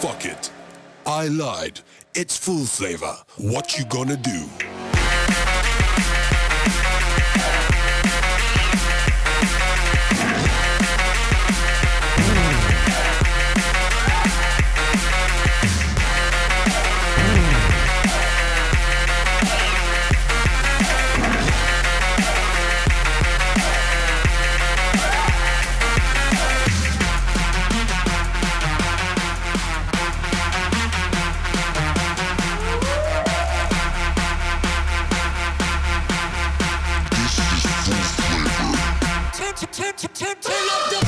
Fuck it. I lied. It's full flavor. What you gonna do? Turn, turn, turn, turn up the